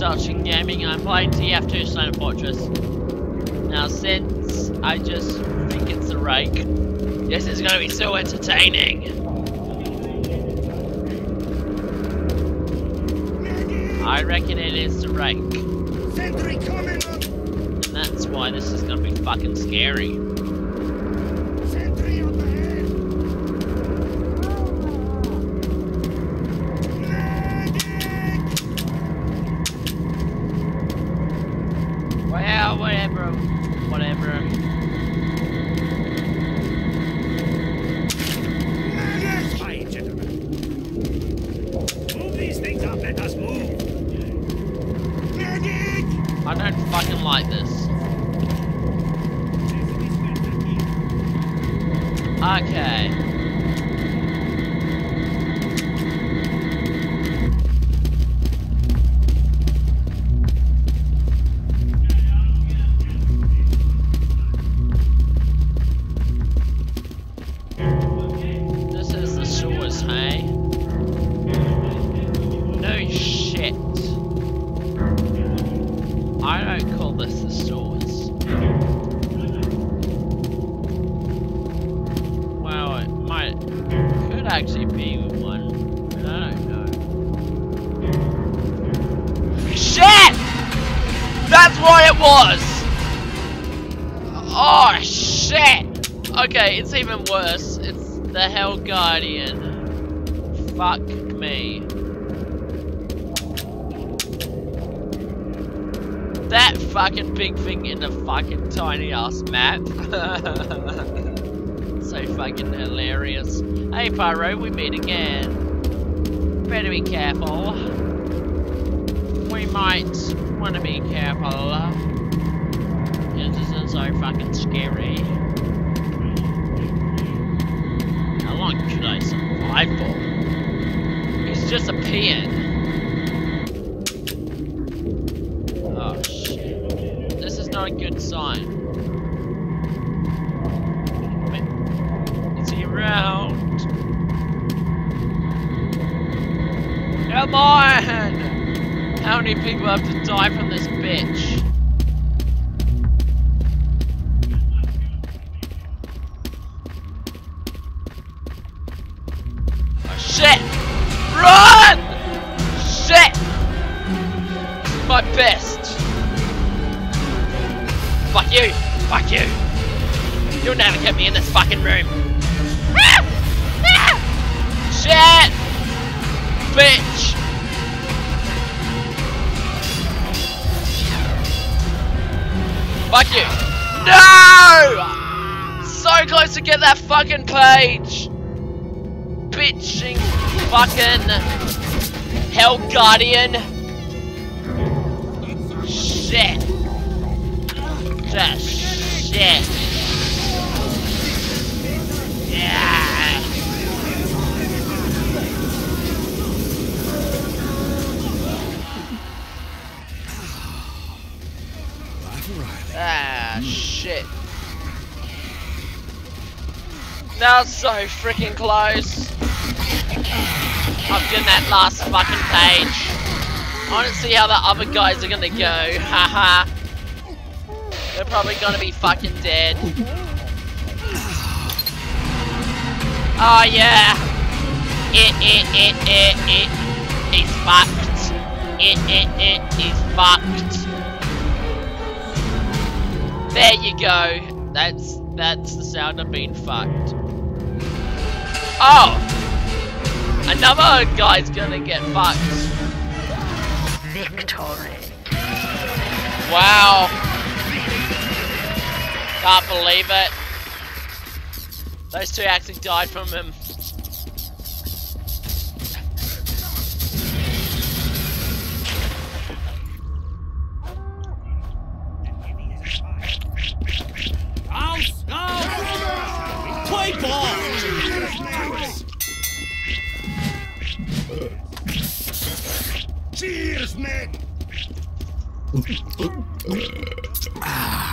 Dutchin Gaming. I'm playing TF2 Slender Fortress. Now, since I just think it's a rake, this is going to be so entertaining. I reckon it is the rake. Sentry coming! And that's why this is going to be fucking scary. No shit. I don't call this the sewers. Well, it might could actually be one, but I don't know. Shit! That's what it was! Oh shit! Okay, it's even worse. It's the Hell Guardian. Fuck me. That fucking big thing in a fucking tiny ass map. so fucking hilarious. Hey Pyro, we meet again. Better be careful. We might want to be careful. This isn't so fucking scary. How long should I survive for? He's just a not a good sign. Is he around? Come on! How many people have to die from this bitch? Oh, shit! Run! Shit! My best. Fuck you! Fuck you! You'll never get me in this fucking room. Shit! Bitch! Fuck you! No! So close to get that fucking page! Bitching fucking Hell Guardian! Shit! Just shit! Yeah! Ah, shit. Now so freaking close. I'm getting that last fucking page. I want to see how the other guys are gonna go. Haha. They're probably gonna be fucking dead. Oh yeah. It it it it it it's fucked. It it it is fucked. There you go. That's that's the sound of being fucked. Oh! Another guy's gonna get fucked. Victory. Wow. Can't believe it. Those two actually died from him. Out! Out! Play ball!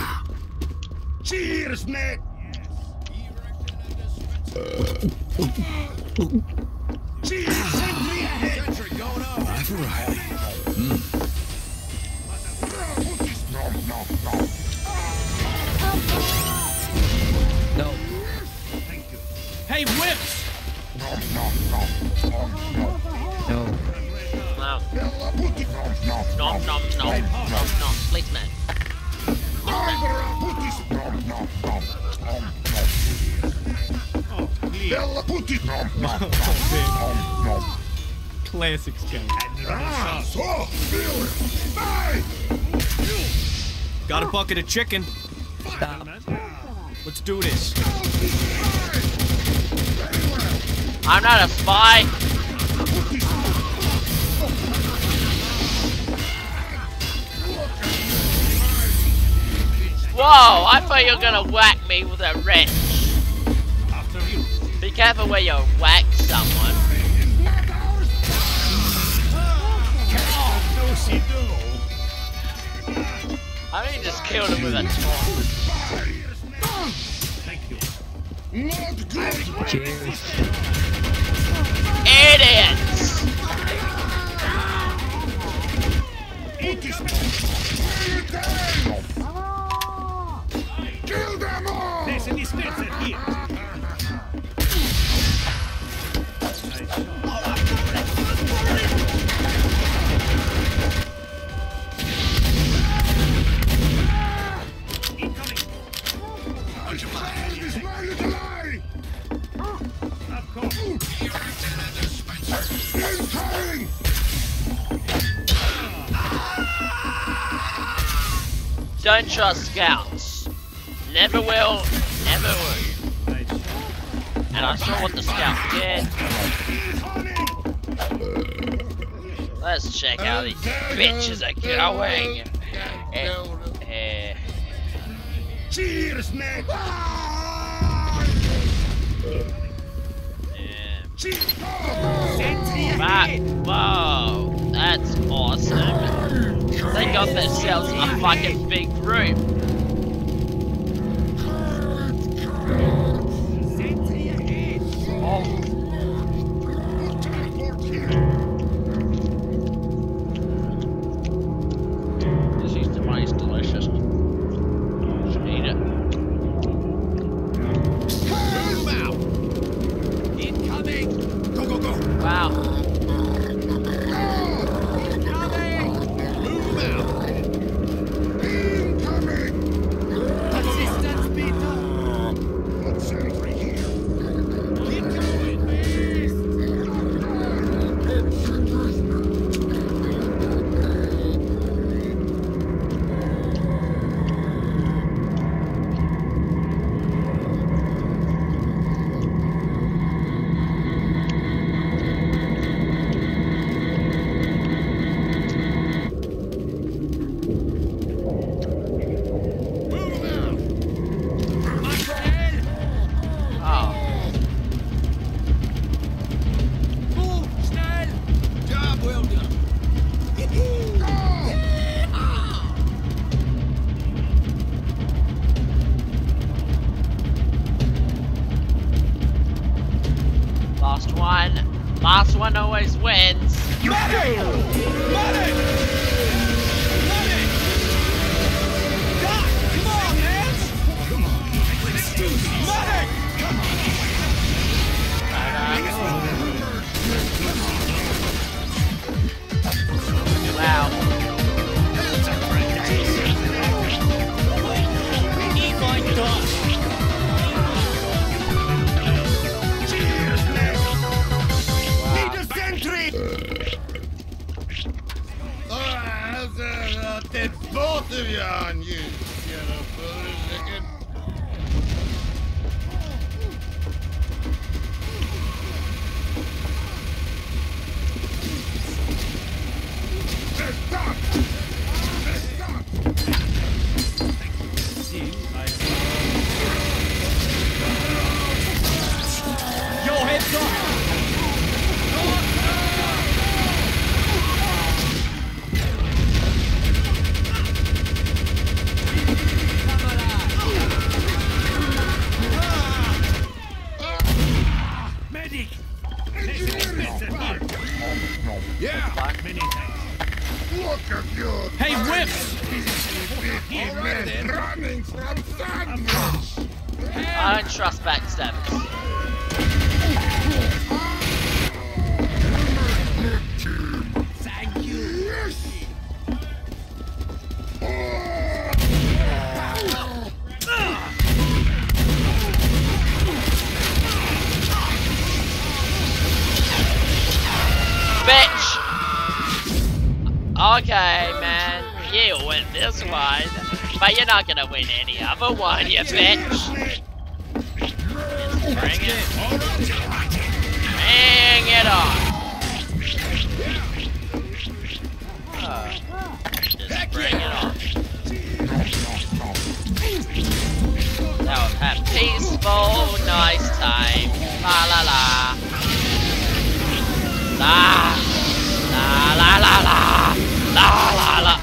Cheers, mate! Cheers, mate! Cheers, sentry ahead! No. Thank you. Hey, whips! No. No. Nom nom nom nom nom. Please man. Oh, please. Classics game. Ah, so, Bill! Got a bucket of chicken. Stop. Let's do this. I'm not a spy. Whoa! I thought you were gonna whack me with a wrench. After you. Be careful where you whack someone. No, she do. I mean, just killed him with a taunt. Thank you. Not Don't trust scouts. Never will, never will. And I saw what the scout did. Let's check how these bitches are going. Cheers, mate! eh. Cheers! Whoa, that's awesome. They got themselves a fucking big room. One. Last one always wins. Wow. Need Okay, man. You win this one. But you're not gonna win any other one, you bitch. Bring it. Bring it on. Just bring it on. Now we've peaceful, nice time. La la la. La. La la la la. La la la.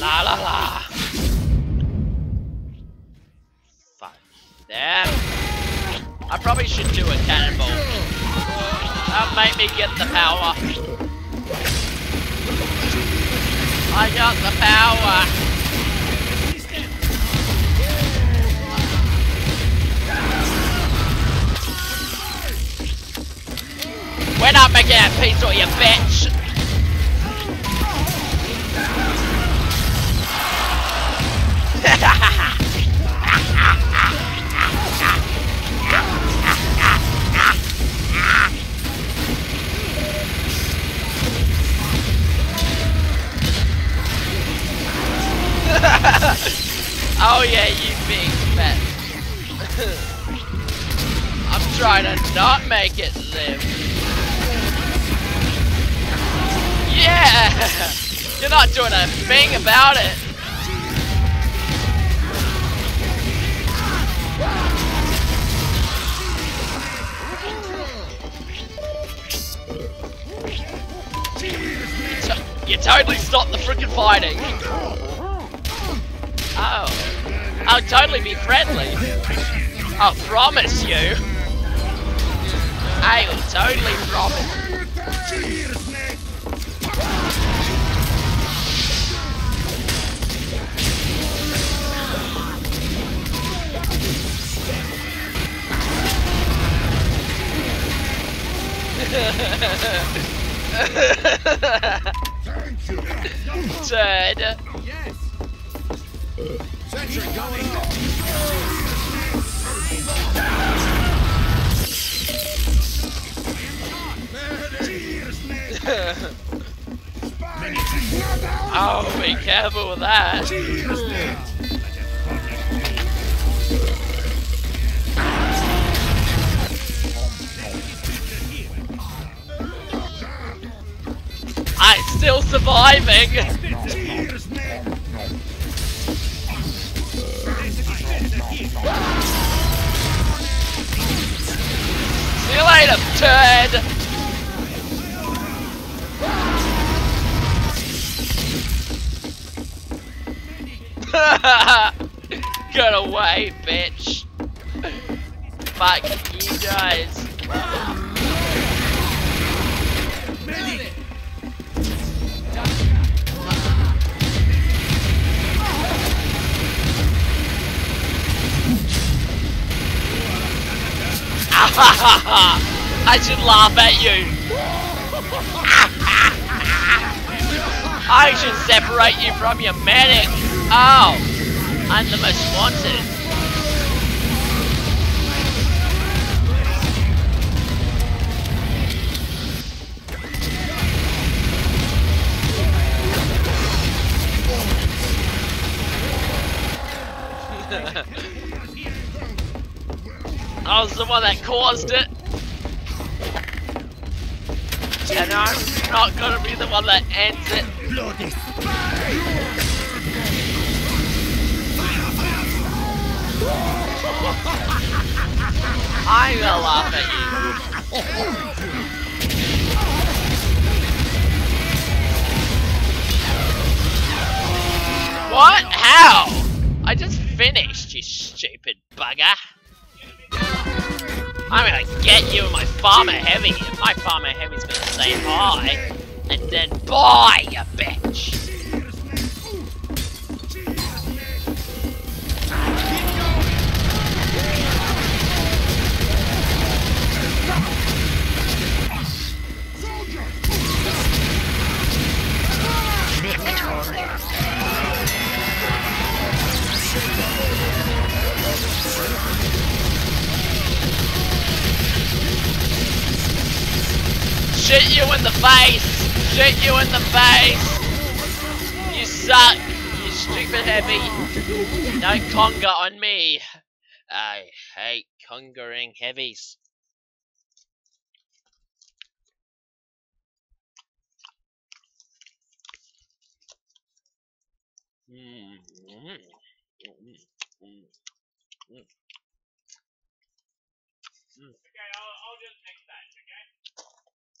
La la la. Fuck. Damn. I probably should do a cannonball. That'll make me get the power. I got the power. Went up again, piece of you bitch! oh yeah, you big fat. I'm trying to not make it live. Yeah! You're not doing a thing about it. You totally stopped the freaking fighting. Oh. I'll totally be friendly. I'll promise you. I will totally promise. Cheers, mate! Thank you! Turd. Sentry mate! Oh, be careful with that. Mate! See you later, turd. Get away, bitch. Fuck you guys. I should laugh at you. I should separate you from your medic. Oh, I'm the most wanted. I was the one that caused it. And I'm not gonna be the one that ends it. Bloody I'm gonna laugh at you. What? How? I just finished, you stupid bugger. I'm gonna get you in my farmer heavy. and My farmer heavy's gonna say hi and then bye, you bitch. Face! Shoot you in the face! You suck! You stupid heavy! Don't conga on me! I hate congering heavies. Mm, mm, mm, mm, mm.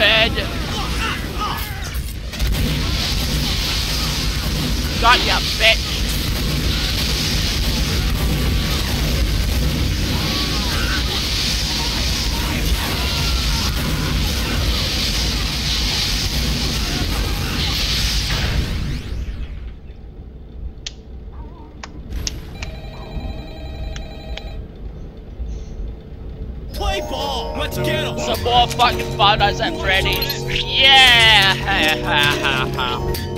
fede. Play ball. Let's get him. Some more fucking photos at Freddy's. Yeah!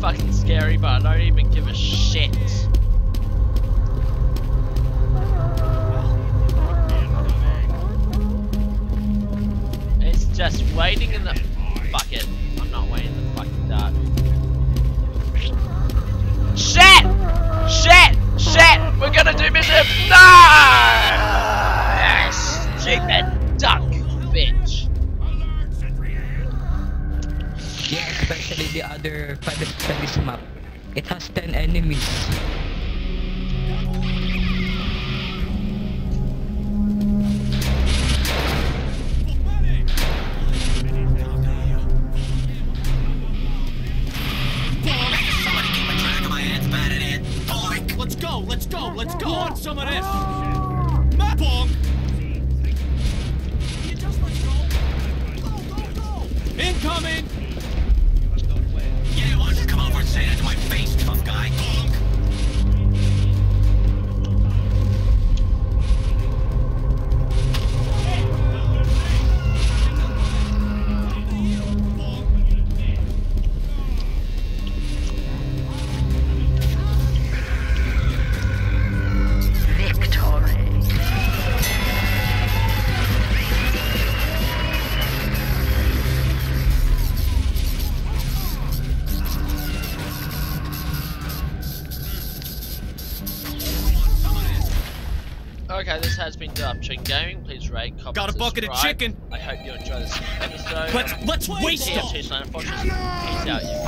fucking scary, but I don't even give a shit. It's just waiting in the. Fuck it. I'm not waiting in the fucking dark. Shit! Shit! Shit! We're gonna do mission! No! Stupid the other Final Fantasy map. It has 10 enemies. Let's go. Let's go. Let's go on some of this. Incoming. Got a bucket of chicken. I hope you enjoy this episode. Let's let's waste it. Slender Fortress. Peace out, you